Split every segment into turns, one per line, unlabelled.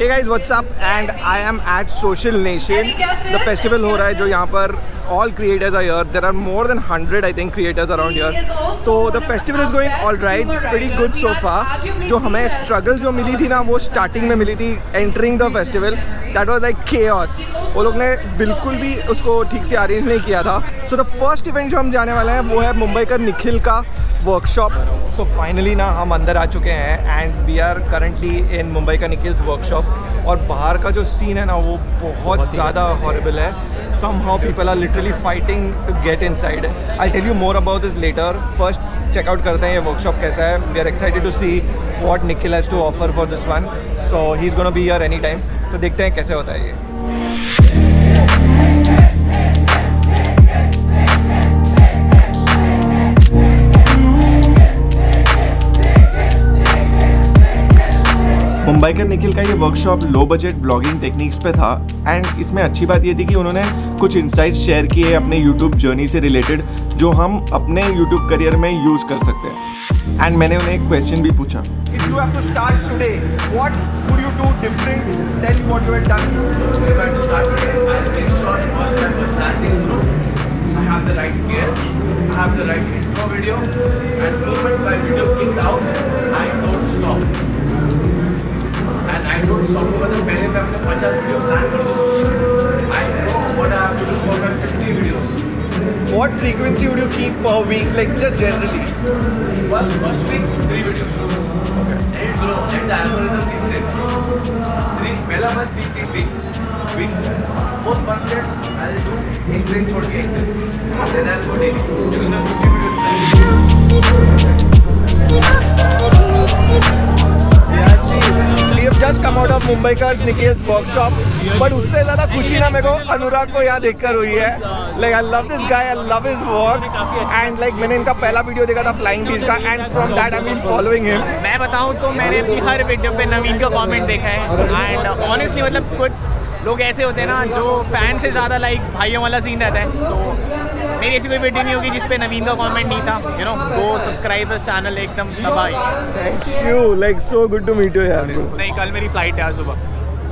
एक guys what's up and I am at social nation the festival हो रहा है जो यहाँ पर all creators are yeah there are more than hundred I think creators around yeah तो the festival is going all right very good so far जो हमें struggle जो मिली थी ना, वो स्टार्टिंग में मिली थी entering the festival that was like chaos वो लोग ने बिल्कुल भी उसको ठीक से अरेंज नहीं किया था. सो द फ़र्स्ट इवेंट जो हम जाने वाले हैं, वो है मुंबई का निखिल का वर्कशॉप सो फाइनली ना हम अंदर आ चुके हैं and we are currently in Mumbaikar Nikhil's workshop और बाहर का जो सीन है ना वो बहुत ज़्यादा हॉरेबल है। Somehow people are literally fighting to get inside I tell you more about this later first check out करते हैं ये वर्कशॉप कैसा है। We are excited to see what Nikhil has to offer for this one so he is gonna be yeah any time तो देखते हैं कैसे होता है ये। अंबाइकर निखिल का ये workshop low budget blogging techniques पे था एंड इसमें अच्छी बात ये थी कि उन्होंने कुछ इनसाइट्स शेयर किए अपने यूट्यूब जर्नी से रिलेटेड जो हम अपने यूट्यूब करियर में यूज़ कर सकते हैं। एंड मैंने उन्हें एक क्वेश्चन भी पूछा.
And I don't stop because the पहले मैं अपने 50 वीडियो प्लान कर दूँ. I know what I have to do for my 50 videos.
What frequency would you keep per week, like just generally?
First, first week, three videos. Okay. Let it grow. Let the algorithm fix it. Three, पहला month week, week, week. Weeks. Fourth month then I'll do एक दिन छोड़ के एक दिन. Then I'll go daily. Doing the 50 videos
have just come out of Mumbaikar Nikesh workshop but उससे ज़्यादा खुशी ना मेरे को अनुराग को यहाँ देखकर हुई है like I love this guy I love his work and like मैंने इनका पहला वीडियो देखा था फ्लाइंग बीच का. And from that I mean following him
मैं बताऊँ तो मैंने भी हर वीडियो पे नवीन का कॉमेंट देखा है. एंड ऑनेस्टली मतलब कुछ लोग ऐसे होते हैं ना जो फ़ैन से ज़्यादा लाइक भाइयों वाला सीन रहता है। तो मेरी ऐसी कोई वीडियो नहीं होगी जिस पे नवीन का कमेंट नहीं था you know go subscribe channel एकदम तबाही।
Like so good to meet you यार.
नहीं कल मेरी फ़्लाइट है सुबह।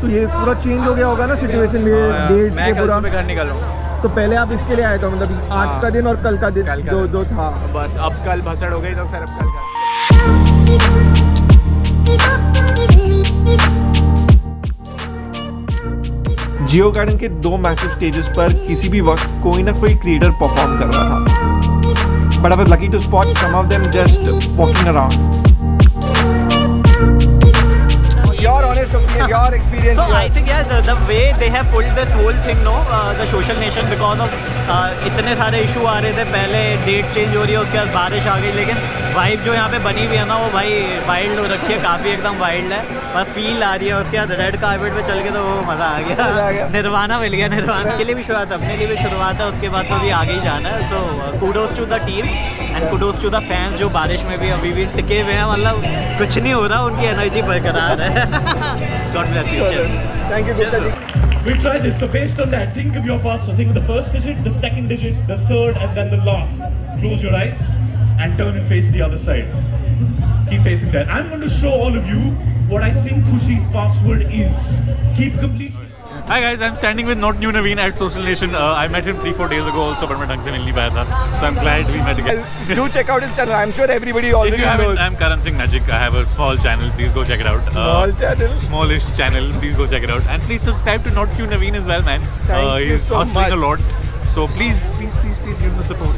तो ये पूरा चेंज हो गया होगा ना सिचुएशन में डेट्स के
मैं
पूरा?
घर निकल रहा हूँ।
तो पहले आप इसके लिए आए थे मतलब आज का दिन और कल का दिन
कल का
जो जो था।
बस अब कल भसड़ हो गई तो फिर अब कल का
जियो गार्डन के दो मैसिव स्टेजेस पर किसी भी वक्त कोई ना कोई क्रिएटर परफॉर्म कर रहा था। But I was lucky to spot some of them just walking around opinion your experience
So I think yeah, the, the way they have pulled this whole thing, no, uh, the social nation because of uh, इतने सारे issue आ रहे थे पहले date change हो रही है उसके बाद बारिश आ गई लेकिन वाइब जो यहाँ पे बनी हुई है ना वो भाई वाइल्ड हो रखी है काफ़ी एकदम वाइल्ड है और फील आ रही है उसके बाद रेड कार्पेट पे चल के तो वो मज़ा आ गया। निर्वाणा मिल गया निर्वाणा के लिए भी शुरुआत अपने लिए भी शुरुआत है उसके बाद तो अभी आगे ही जाना है तो kudos to the team and kudos to the fans जो बारिश में भी अभी भी टिके हुए हैं मतलब कुछ नहीं हो रहा उनकी एनर्जी बरकरार है। short with
that Thank you, Gupta
We try this. So based on that, think of your password. So think of the first digit, the second digit, the third, and then the last. Close your eyes and turn and face the other side. Keep facing that. I'm going to show all of you what I think Kushi's password is. Keep complete.
Hi guys, I'm standing with not new Naveen at Social Nation. Uh, I met him 3-4 days ago also, but I tongue se mil nahi paya. So I'm glad we met again.
Do check out his channel. I'm sure everybody already
if you
knows.
I'm Karan Singh Magic. I have a small channel. Please go check it out.
Uh, small channel?
Smallish channel. Please go check it out. And please subscribe to not new Naveen as well, man.
Thank
uh, he's you
so
hustling
much.
a lot. So please, please, please, please give him the support.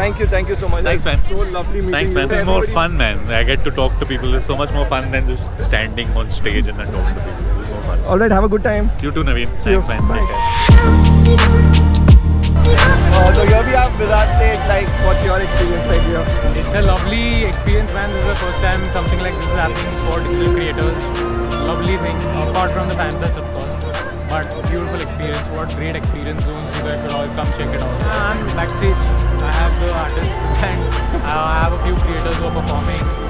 Thank you, thank you so much.
Thanks, man.
So lovely meeting
Thanks, man. This is more fun, man. I get to talk to people. It's so much more fun than just standing on stage and then talking to people. It's more fun.
all right have a good time
You too, Naveen.
See you.
Thanks, man.
Bye. Uh, so here we have Virat said like what's your experience like here
It's a lovely experience, man. This is the first time something like this is happening for digital creators. Lovely thing, apart from the fan fest, of course. But beautiful experience. What great experience zones. You guys should all come check it out. I'm backstage. I have the artists and I have a few creators who are performing.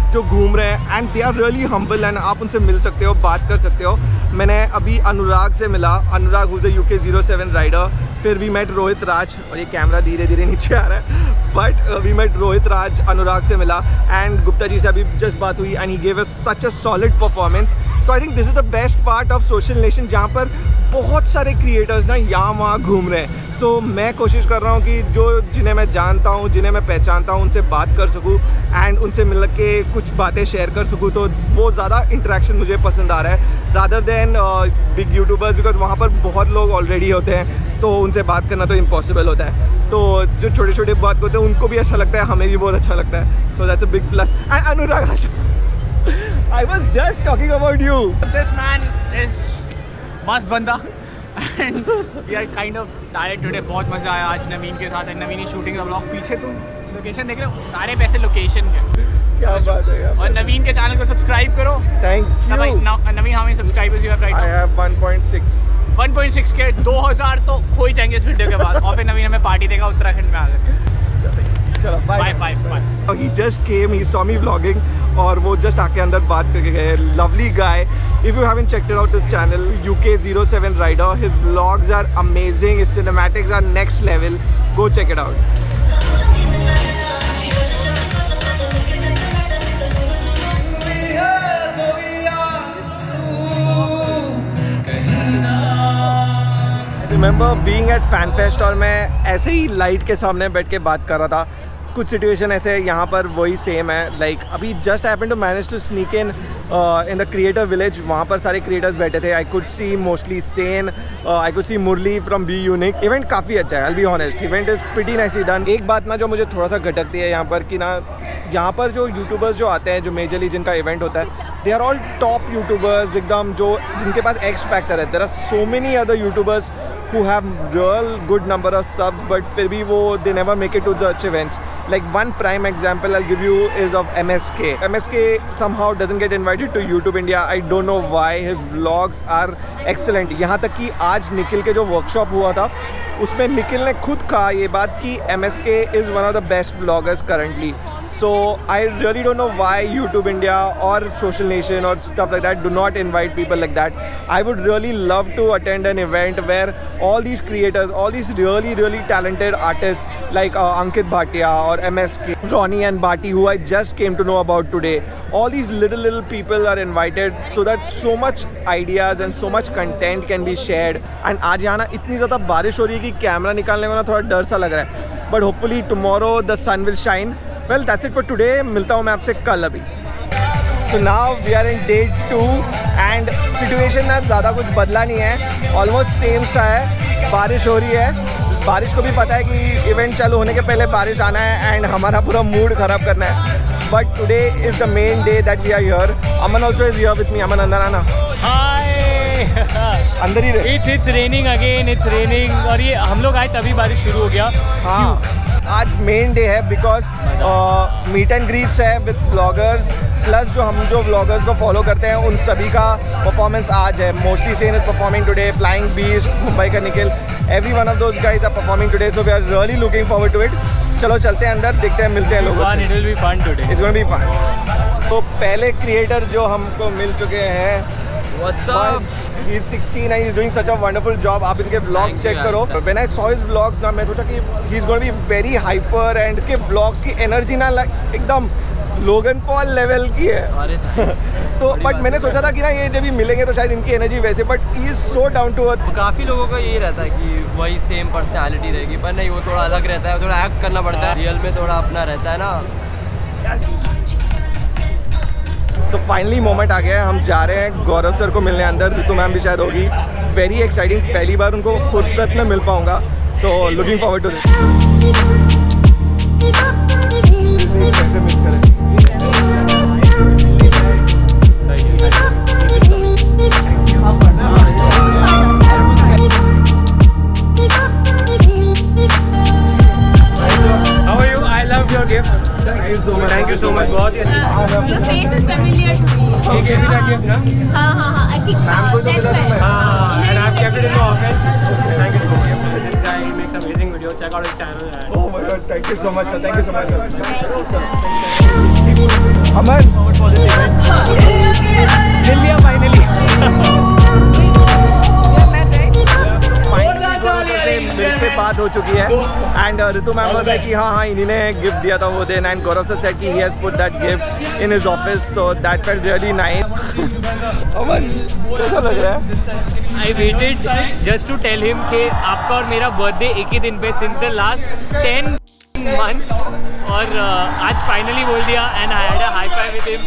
जो घूम रहे हैं and they are really humble and आप उनसे मिल सकते हो, बात कर सकते हो। मैंने अभी अनुराग से मिला, Anurag who's U K zero seven rider फिर वी मेट रोहित राज और ये कैमरा धीरे धीरे नीचे आ रहा है। But we met Rohit Raj Anurag से मिला एंड गुप्ता जी से अभी जस्ट बात हुई and he gave us such a solid performance तो I think this is the best part of social nation जहाँ पर बहुत सारे क्रिएटर्स ना यहाँ वहाँ घूम रहे हैं। सो so, मैं कोशिश कर रहा हूँ कि जो जिन्हें मैं जानता हूँ जिन्हें मैं पहचानता हूँ उनसे बात कर सकूँ एंड उनसे मिल के कुछ बातें शेयर कर सकूँ तो वो ज़्यादा इंटरेक्शन मुझे पसंद आ रहा है। Rather than big YouTubers because वहाँ पर बहुत लोग ऑलरेडी होते हैं तो उनसे बात करना तो इम्पॉसिबल होता है। तो जो छोटे छोटे बात करते हैं उनको भी अच्छा लगता है हमें भी बहुत अच्छा लगता है। So that's a big plus and Anurag I was just talking about you
This man is मस्त बंदा। And we are kind of tired today बहुत मज़ा आया आज नवीन के साथ नवीन ही शूटिंग का ब्लॉग पीछे तुम लोकेशन देख रहे हो? सारे पैसे लोकेशन के।
क्या बात है यार
और नवीन के चैनल को सब्सक्राइब करो। Thank you Naveen how many subscribers you
have
I
have 1.6
1.6 K 2000 तो हो ही जाएँगे इस वीडियो के बाद। और फिर नवीन हमें पार्टी देगा उत्तराखंड में आ जाके
चलो
bye bye bye
he just came he saw me vlogging और वो जस्ट आके अंदर बात करके गए। Lovely guy if you haven't checked out this channel UK 07 rider his vlogs are amazing cinematics are next level go check it out remember being at fan fest और मैं ऐसे ही लाइट के सामने बैठ के बात कर रहा था। कुछ सिचुएशन ऐसे यहाँ पर वही सेम है लाइक अभी just happen to manage to sneak in in the creator village वहाँ पर सारे क्रिएटर्स बैठे थे. I could see Mostly Sane I could see Murali from be unique event काफ़ी अच्छा है I be honest event is pretty nicely done एक बात ना जो मुझे थोड़ा सा घटकती है यहाँ पर कि ना, यहाँ पर जो यूट्यूबर्स जो आते हैं, जो मेजरली जिनका इवेंट होता है they are all top YouTubers एकदम जो जिनके पास एक्स फैक्टर है. There are so many other YouTubers who have real good number of subs but फिर भी वो they never make it to such events like one prime example I'll give you is of MSK MSK somehow doesn't get invited to YouTube India I don't know why his vlogs are excellent यहाँ तक कि आज निखिल के जो workshop हुआ था उसमें निखिल ने खुद कहा ये बात कि MSK is one of the best vloggers currently so I really don't know why YouTube India or Social Nation or stuff like that do not invite people like that. I would really love to attend an event where all these creators, all these really really talented artists like uh, Ankit Bhatia or MSK, Ronnie and Bhati who I just came to know about today. All these little little people are invited so that so much ideas and so much content can be shared. And आज यहाँ ना इतनी ज़्यादा बारिश हो रही है कि कैमरा निकालने में ना थोड़ा डर सा लग रहा है. But hopefully tomorrow the sun will shine. well that's it for today मिलता हूँ मैं आपसे कल अभी। So now we are in day two and situation ना ज़्यादा कुछ बदला नहीं है। ऑलमोस्ट सेम सा है। बारिश हो रही है। बारिश को भी पता है कि इवेंट चालू होने के पहले बारिश आना है एंड हमारा पूरा मूड ख़राब करना है। But today is the main day that we are here Aman also is here with me Aman अंदर आना। अंदर ही रहे
it's it's raining again it's raining और ये हम लोग आए तभी बारिश शुरू हो गया।
हाँ। आज मेन डे है बिकॉज़ मीट एंड ग्रीट्स है विद ब्लॉगर्स प्लस जो हम जो ब्लॉगर्स को फॉलो करते हैं उन सभी का परफॉर्मेंस आज है। Mostly Sane is performing today Flying Beast Mumbaikar Nikhil every one of those guys are performing today so we are really looking forward to it चलो चलते हैं अंदर देखते हैं मिलते हैं लोगों
it will be fun today
it's going be fun तो पहले क्रिएटर जो हमको मिल चुके हैं
What's up?
He is 16 and he's doing such a wonderful job. आप इनके vlogs check करो. When I saw his vlogs ना मैं सोचा कि he's going to be very hyper and के vlogs की energy ना like एकदम लोगन पॉल लेवल की है। तो बट मैंने सोचा था कि ना ये जब भी मिलेंगे तो शायद इनकी एनर्जी वैसे but he is so down to earth
काफ़ी लोगों का यही रहता है कि वही सेम पर्सनालिटी रहेगी पर नहीं वो थोड़ा अलग रहता है थोड़ा एक्ट करना पड़ता है। रियल में थोड़ा अपना रहता है ना।
सो फाइनली मोमेंट आ गया है। हम जा रहे हैं गौरव सर को मिलने अंदर। ऋतु मैम भी शायद होगी। वेरी एक्साइटिंग पहली बार उनको फुर्सत में मिल पाऊँगा।
So looking forward to
this
oh my god, thank you so much. Thank you so much, sir. Aman,
India finally. finally.
मिलके बात हो चुकी है एंड ऋतु मैम बोलते हैं कि हाँ हाँ इन्हीं ने गिफ्ट दिया था वो दिन एंड गौरव सर सेड कि he has put that gift in his office so that felt really nice Aman कैसा लग रहा है
I waited just to tell him कि आपका और मेरा बर्थडे एक ही दिन पे since the last 10 months और uh, आज finally बोल दिया and I had a high five with him.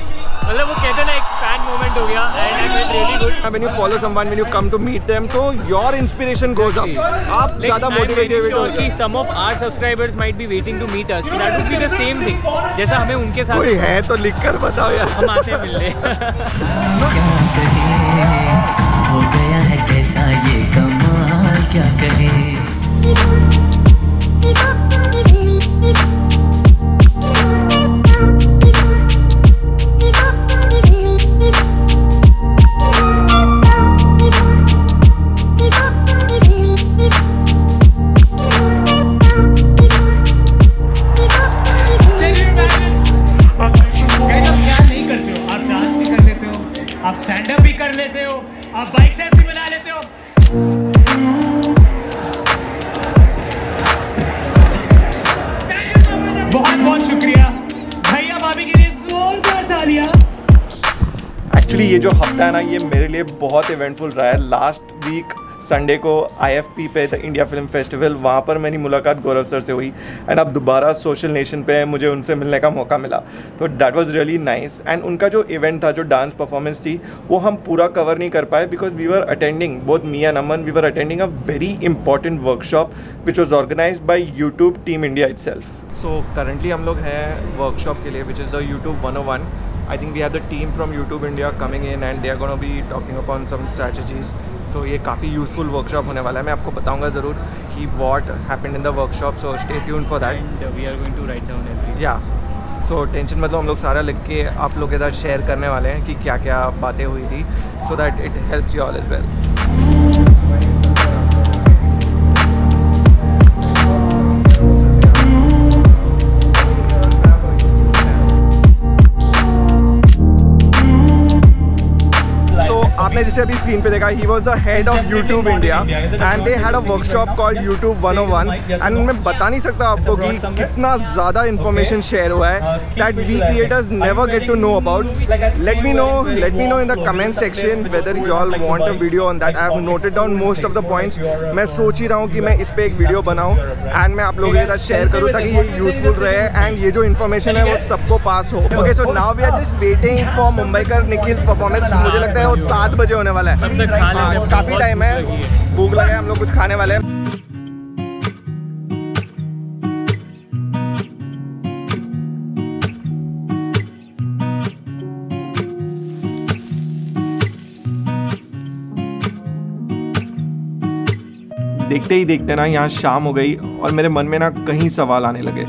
मतलब वो कहते ना एक फ़ैन मोमेंट हो गया and I felt really good
when you follow someone when you come to meet them तो your inspiration goes up आप ज़्यादा मोटिवेटेड हो
कि some of our subscribers might be waiting to meet us. That would be the same thing. जैसा हमें उनके साथ
कोई है तो लिख कर बताओ यार
हम आते हैं मिलने
क्या कहे हो गया है कैसा ये कमाल क्या कहे
ये जो हफ़्ता है ना, ये मेरे लिए बहुत इवेंटफुल रहा है। लास्ट वीक संडे को आईएफपी पे द इंडिया फ़िल्म फेस्टिवल वहाँ पर मेरी मुलाकात गौरव सर से हुई। एंड अब दोबारा सोशल नेशन पे मुझे उनसे मिलने का मौका मिला। तो that was really nice and उनका जो इवेंट था, जो डांस परफॉर्मेंस थी, वो हम पूरा कवर नहीं कर पाए because we were attending both me and Aman we were attending a very important workshop which was organise by YouTube team India it so currently हम लोग हैं वर्कशॉप के लिए which is the YouTube 101 I think we have the team from YouTube India coming in and they are gonna be talking upon some strategies तो ये काफ़ी useful workshop होने वाला है। मैं आपको बताऊँगा ज़रूर कि what happen in the workshop so stay tune for that
we are going to write down
या सो टेंशन मतलब हम लोग सारा लिख के आप लोग के साथ शेयर करने वाले हैं कि क्या क्या बातें हुई थी so that it helps you all as well जिसे अभी स्क्रीन पे देखा he was the head of YouTube India and they had a workshop called YouTube 101 and मैं बता नहीं सकता आपको कि कितना ज़्यादा इन्फॉर्मेशन शेयर हुआ है that we creators never get to know about let me know let me know in the comment section whether you all want a video on that I have noted down most of the points मैं सोच ही रहा हूँ कि मैं इस पर एक video बनाऊँ एंड मैं आप लोगों के साथ शेयर करूँ ताकि ये यूजफुल रहे एंड ये जो इन्फॉर्मेशन है वो सबको पास हो। Okay so now we are just waiting for Mumbaikar Nikhil performance मुझे लगता है वो सात बजे होने वाला है।
हैं,
काफ़ी टाइम है।
है।
भूख लगा है हम लोग कुछ खाने वाले हैं। देखते ही देखते ना यहाँ शाम हो गई और मेरे मन में ना कहीं सवाल आने लगे।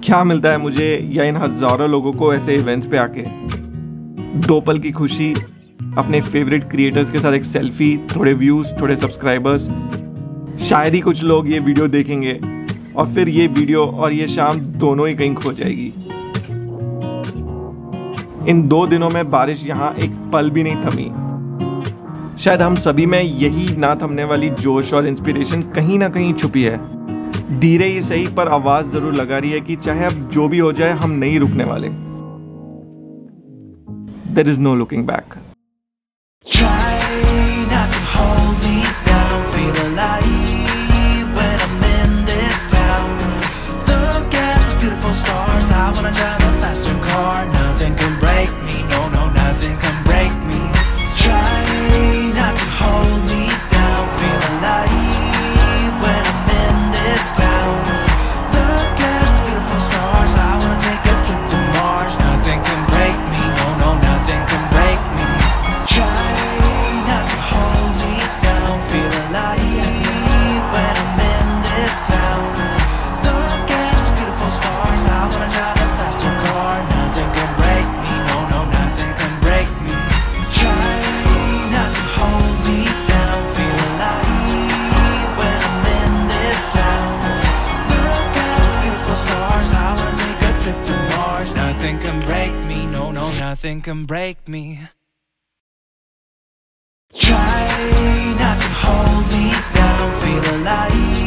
क्या मिलता है मुझे या इन हज़ारों लोगों को ऐसे इवेंट्स पे आके? दो पल की खुशी अपने फेवरेट क्रिएटर्स के साथ एक सेल्फी थोड़े व्यूज़ थोड़े सब्सक्राइबर्स शायद ही कुछ लोग ये वीडियो देखेंगे और फिर ये वीडियो और ये शाम दोनों ही कहीं खो जाएगी। इन दो दिनों में बारिश यहाँ एक पल भी नहीं थमी। शायद हम सभी में यही ना थमने वाली जोश और इंस्पिरेशन कहीं ना कहीं छुपी है। धीरे ही सही, पर आवाज़ ज़रूर लगा रही है कि चाहे अब जो भी हो जाए, हम नहीं रुकने वाले। There is no looking back
Try not to hold me down, feel alive when I'm in this town. Look at those beautiful stars, I wanna drive a faster nothing can break me. Try not to hold me down, feel alive.